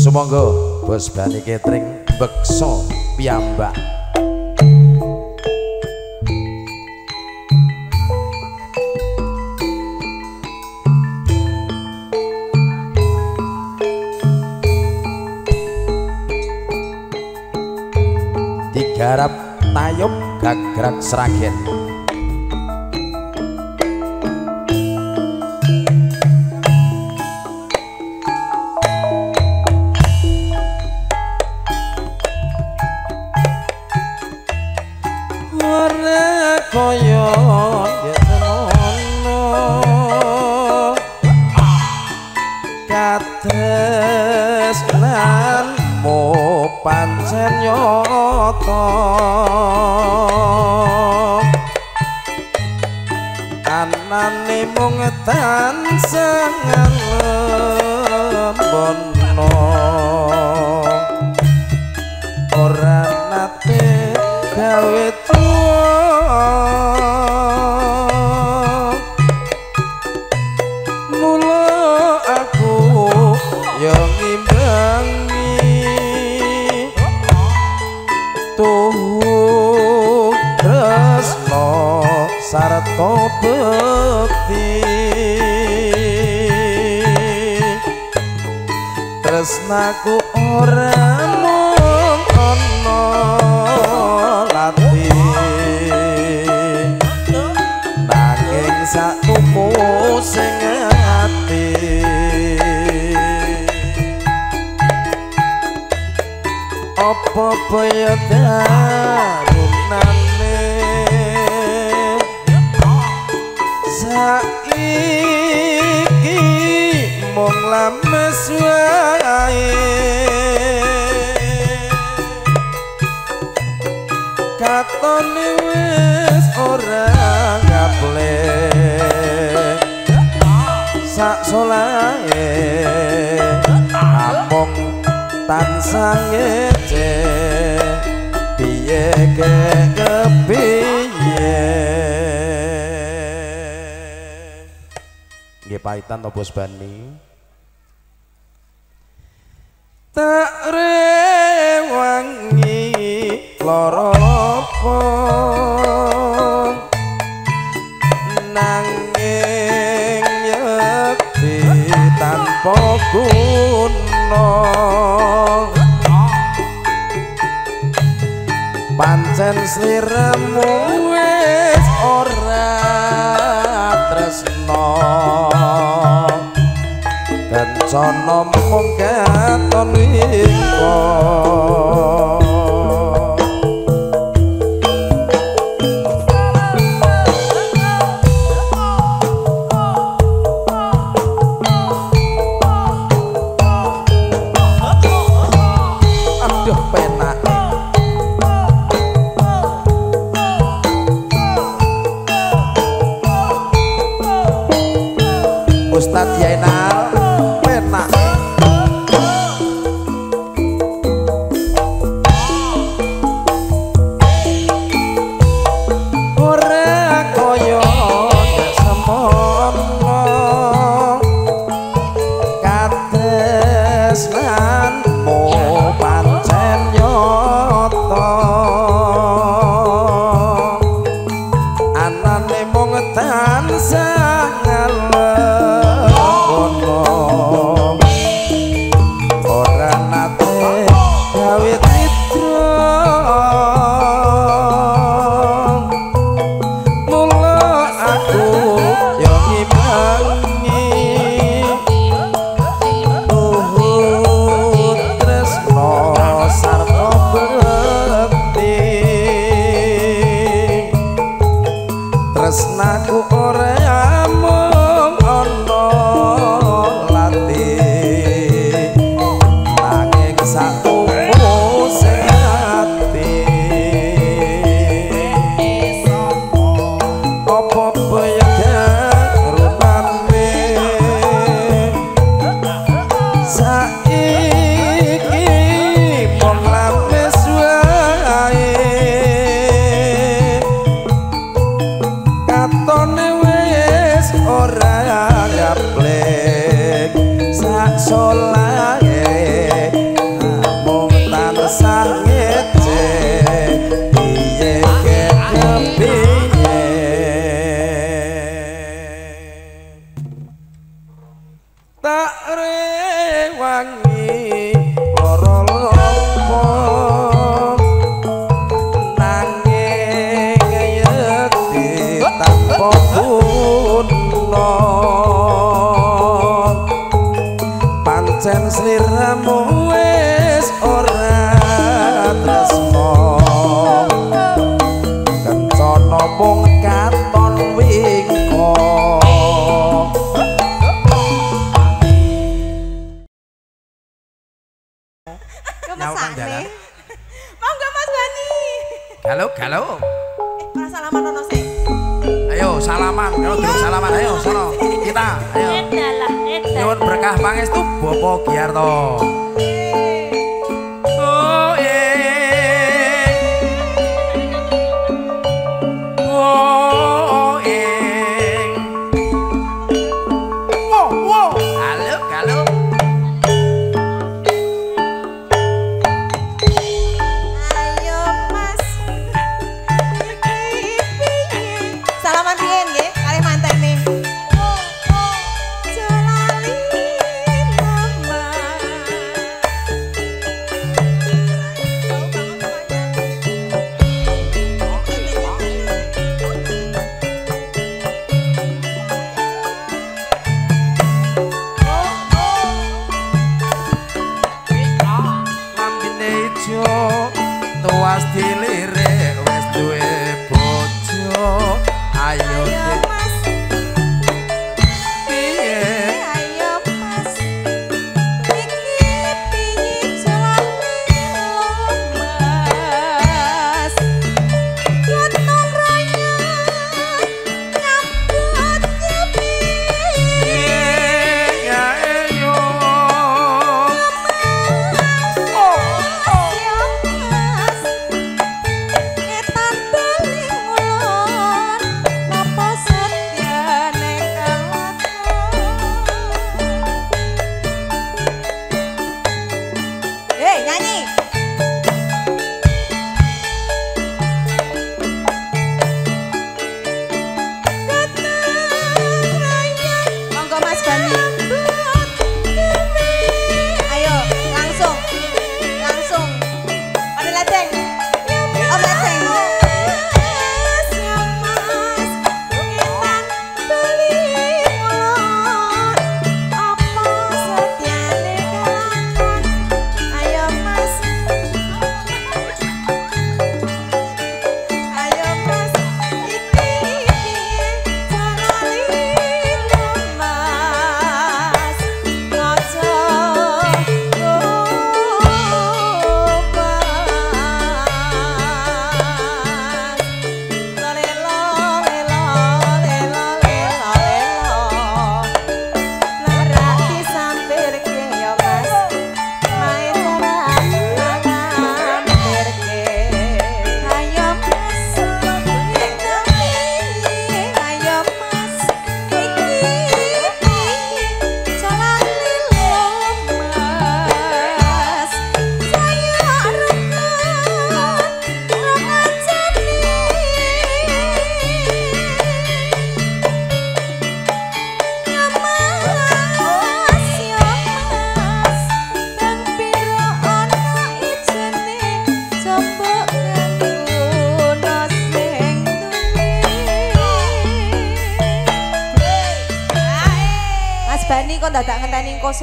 Sumangga Bos Bani Catering beksa piyambak. Digarap tayub gagrak seragen nyata. Anane mung tansah ngalem bekti tresnaku ora mung ana lati. Nanging sakumu sing ati. Apa kaya sak solae among tansah ngece piye ke kepiye? Nggih paitan to Bos Bani? Tak guna pancen sliramu wis ora tresno. Kencana mung katon iko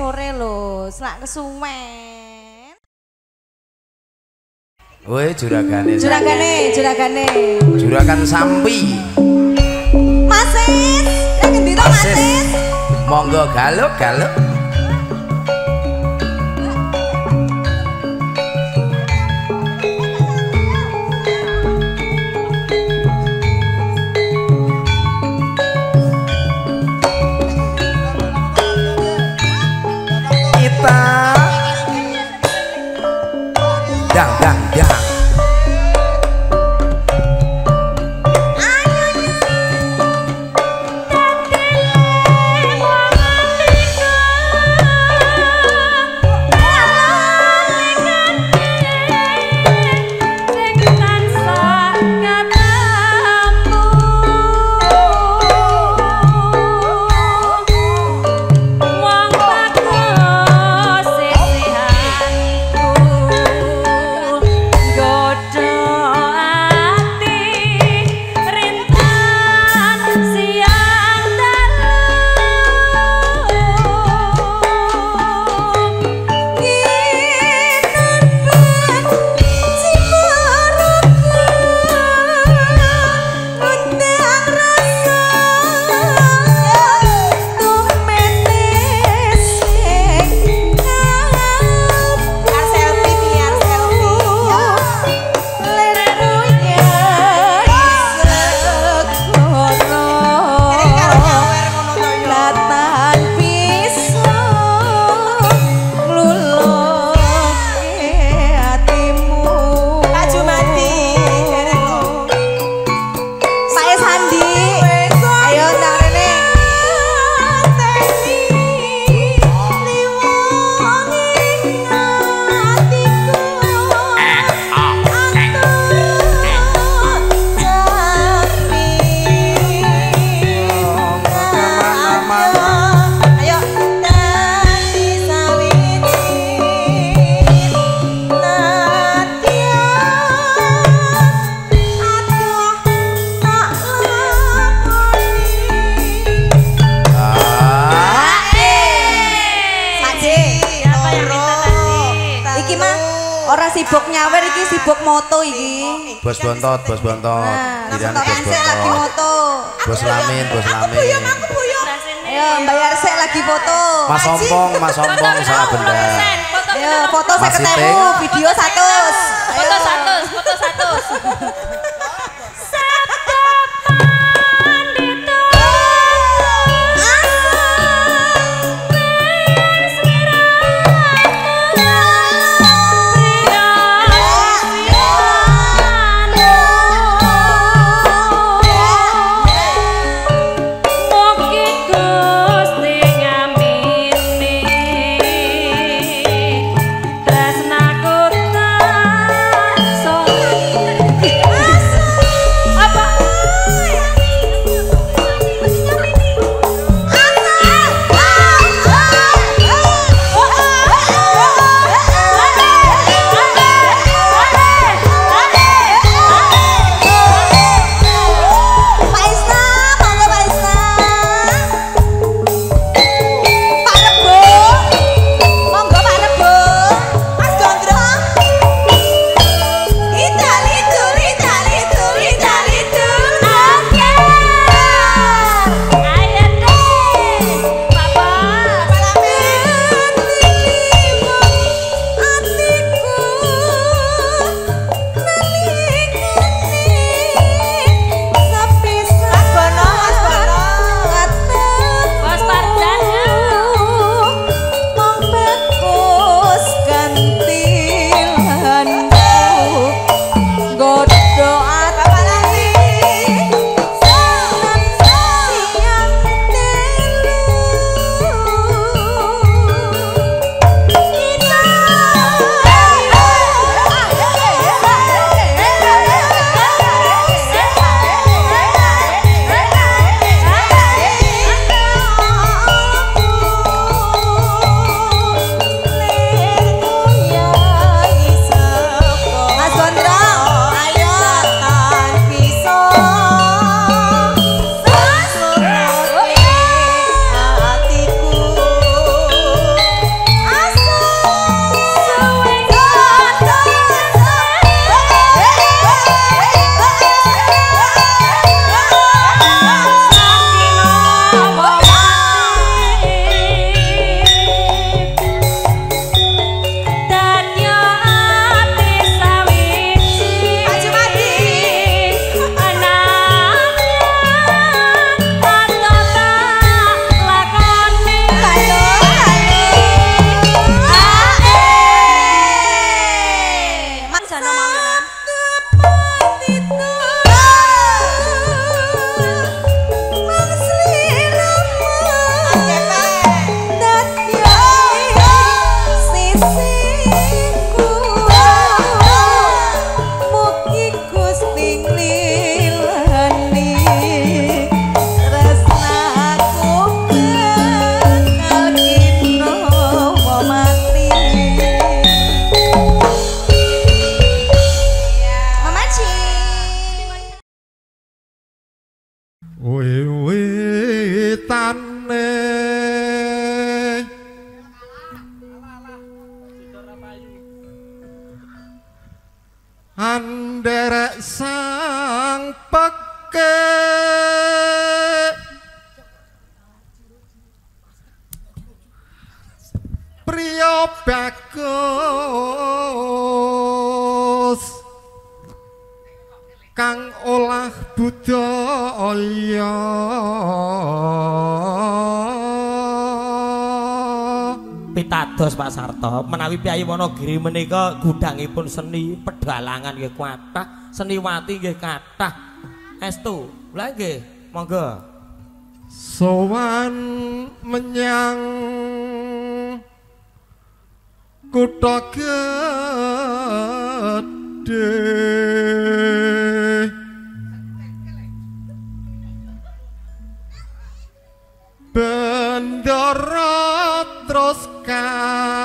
sore lho, selak kesumen. Woi juragane. Juragane, juragane. Juragan Sampi. Masis, lagi ndira Masis? Monggo galuk-galuk. Bos bontot, bos bontot. Nah, langsung bos sik lagi bontot. moto. Bos lamin, bos lamin. Ayo bayar sik lagi foto. Mas Ompong, Mas Ompong salah benda. Ayo foto saya ketemu, video satu. Foto satu, foto satu. Piyayi Wonogiri menika gudangipun seni pedalangan nggih kathah seniwati nggih kathah. Estu lha nggih monggo. Sowan menyang kutha gedhe bendara terus ka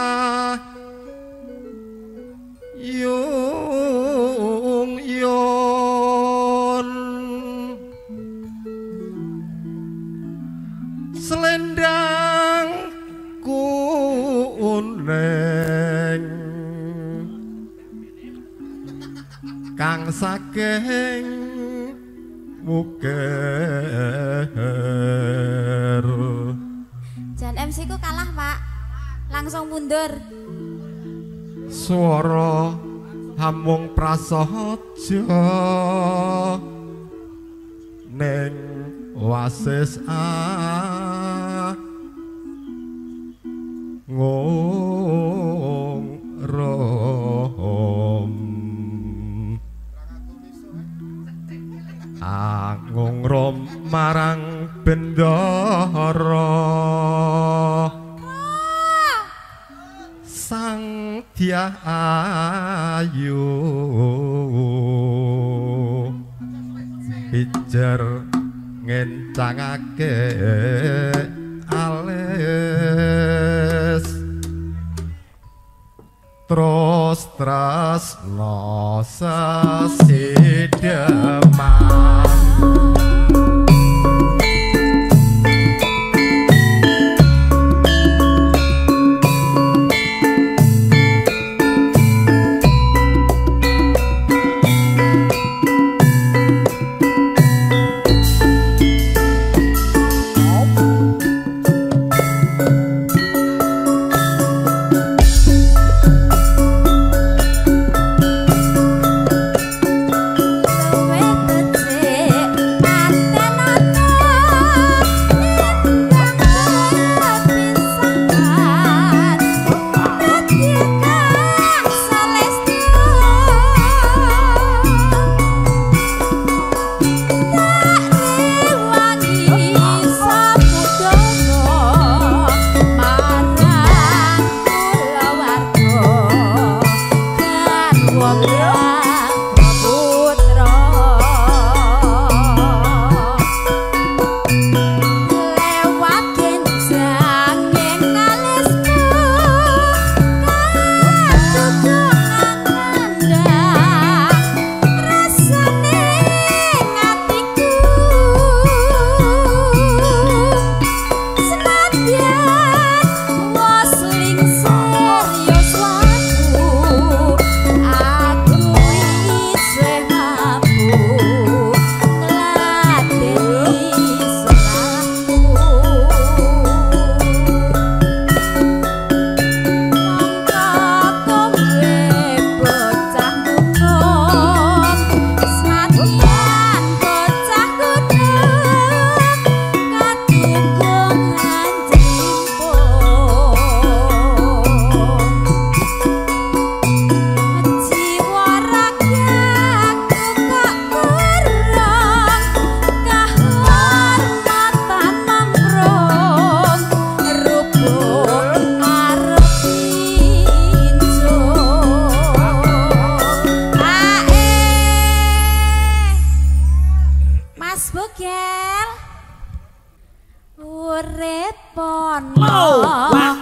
Pijer ngencangake alis Terus tresno sesidemang Monggo Pak Sunarto.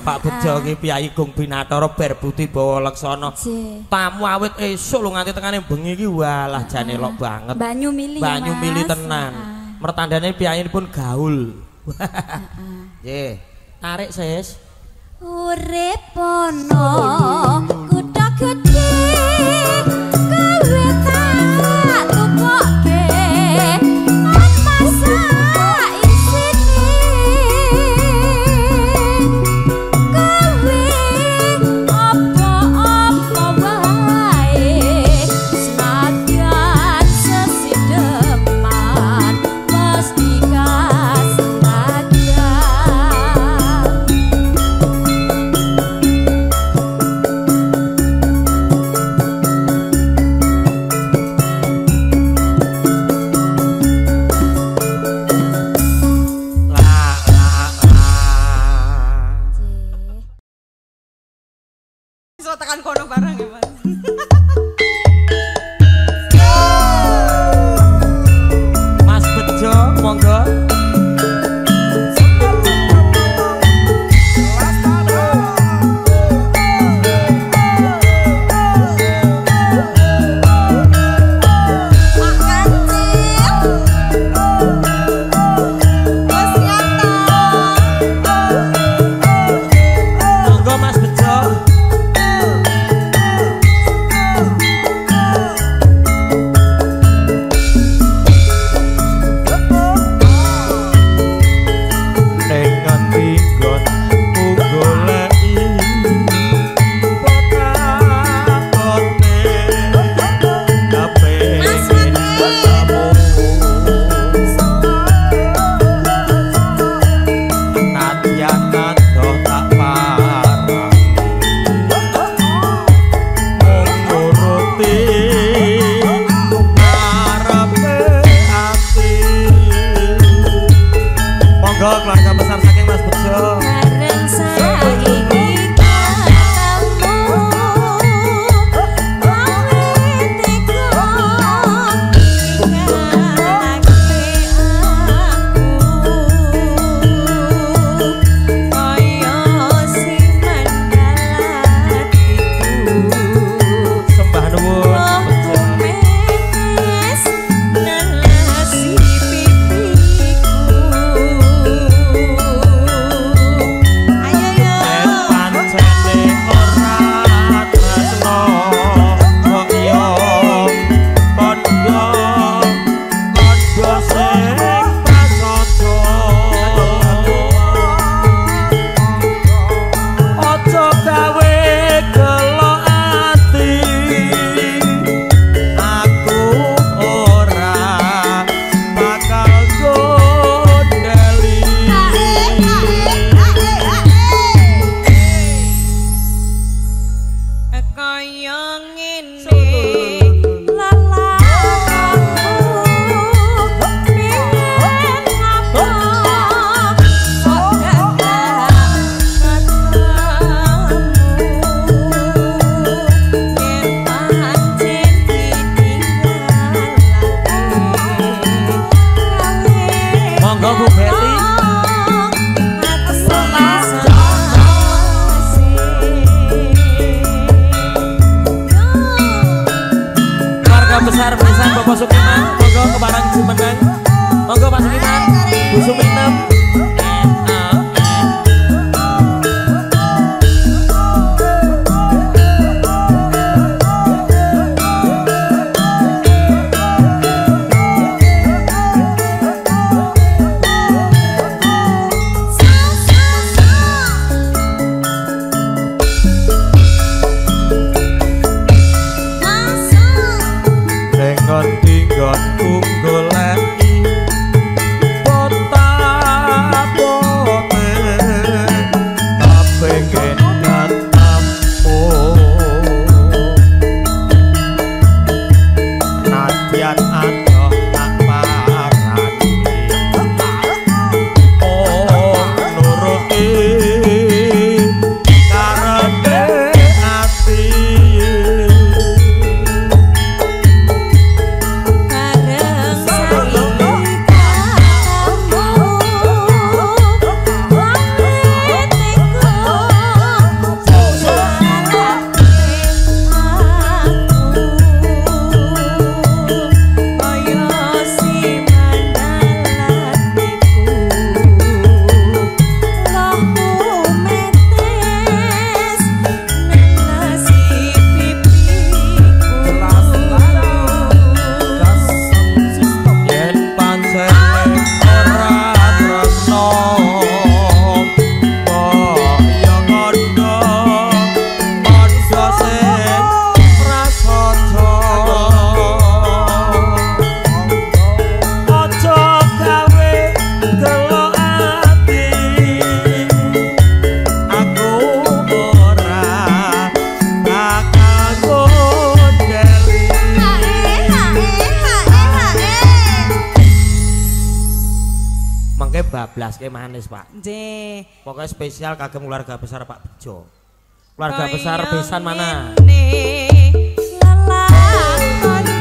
Pak Bejo ah. ki Piyai Gung Binatara Berbuti Bawa Leksana. Tamu awit esuk lho nganti tengane bengi iki walah ah. jane elok banget. Banyu mili. Banyu mili tenan. Ah, Mertandane piyai pun gaul. Nggih. Tarik, Sis. Urip ono keluarga besar saking Mas Bejo. Bareng saya. spesial kagem keluarga besar Pak Bejo. Keluarga besar besan mana? Lala,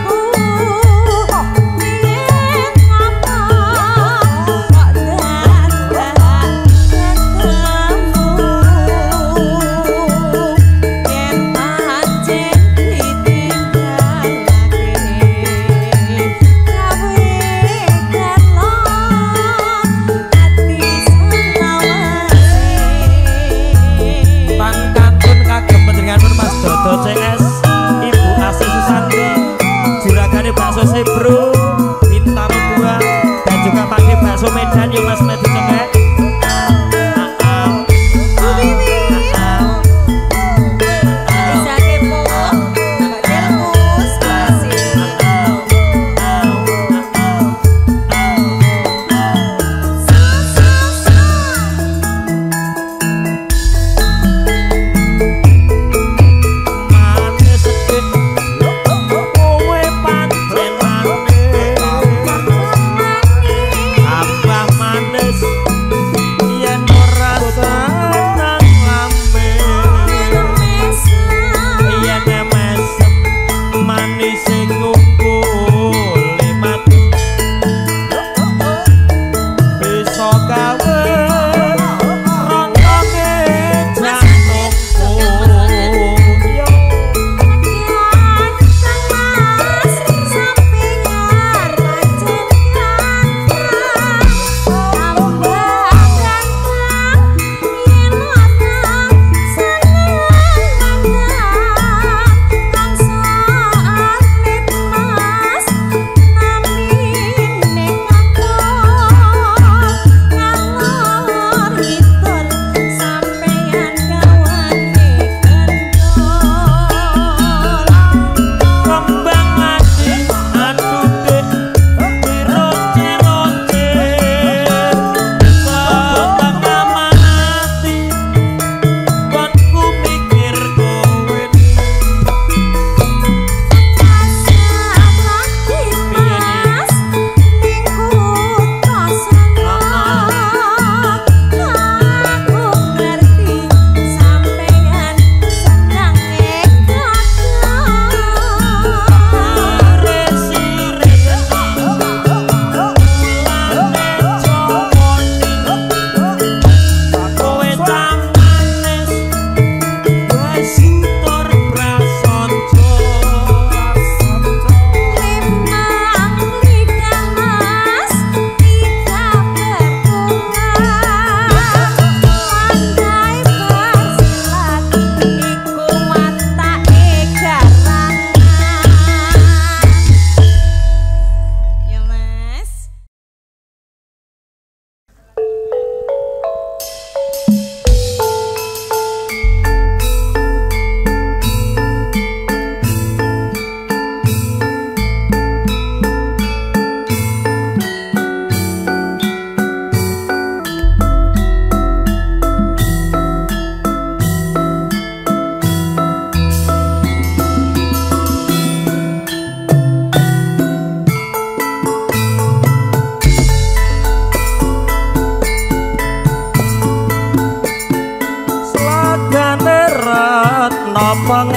mong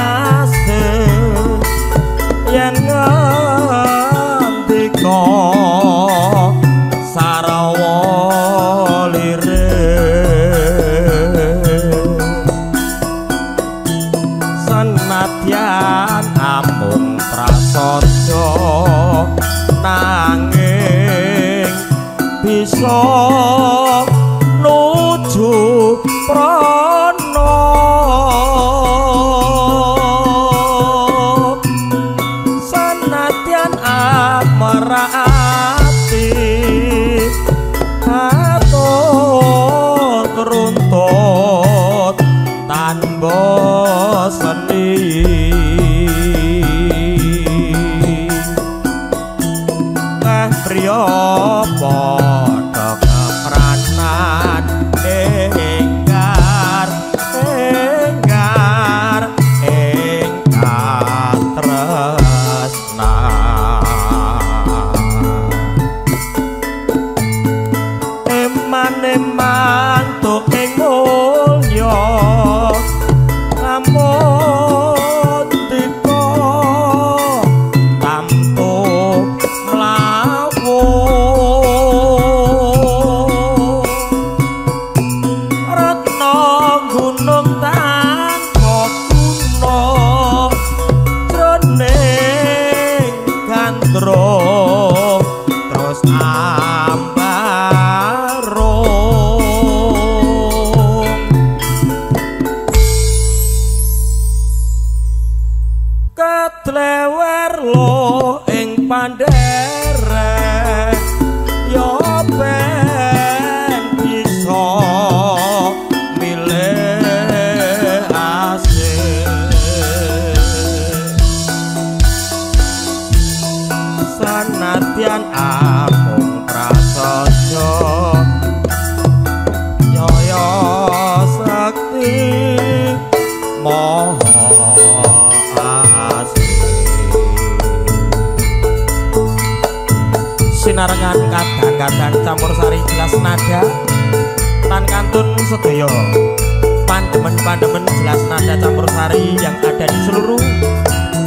Dari seluruh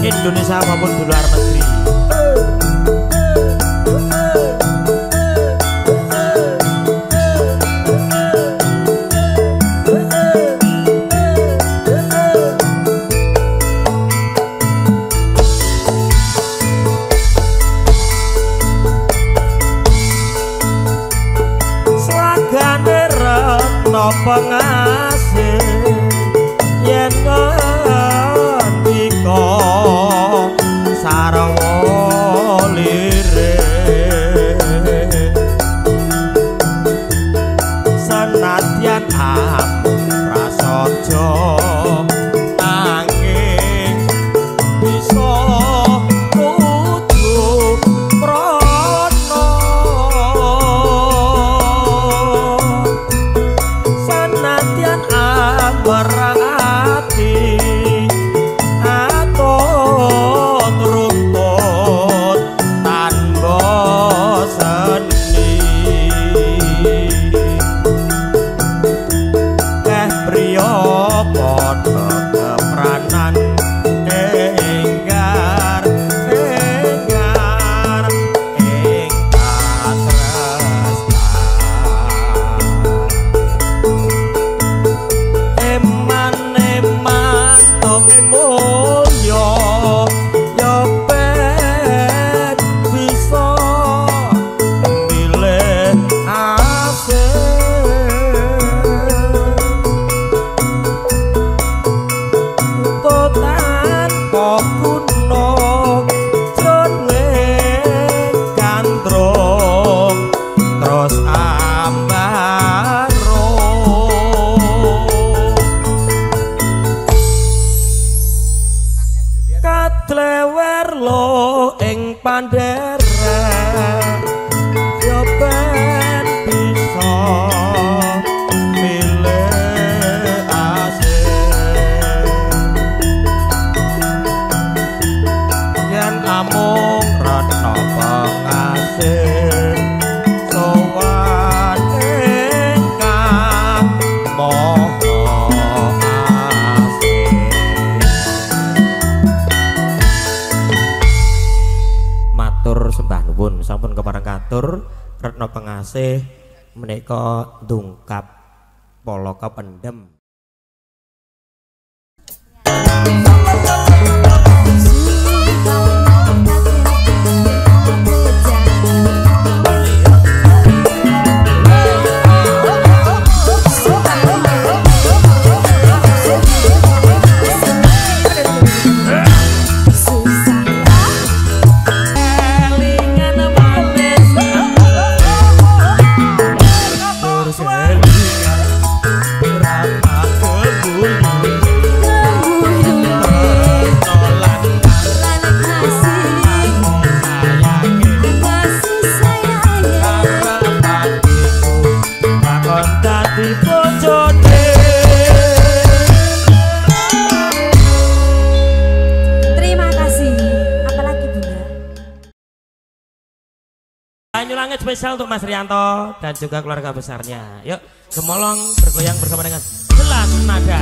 Indonesia maupun di luar negeri. sampun sampun kepareng katur Retno Pengasih menika dungkap polo kependem sangat spesial untuk Mas Rianto dan juga keluarga besarnya. Yuk, gemolong bergoyang bersama dengan jelas nada.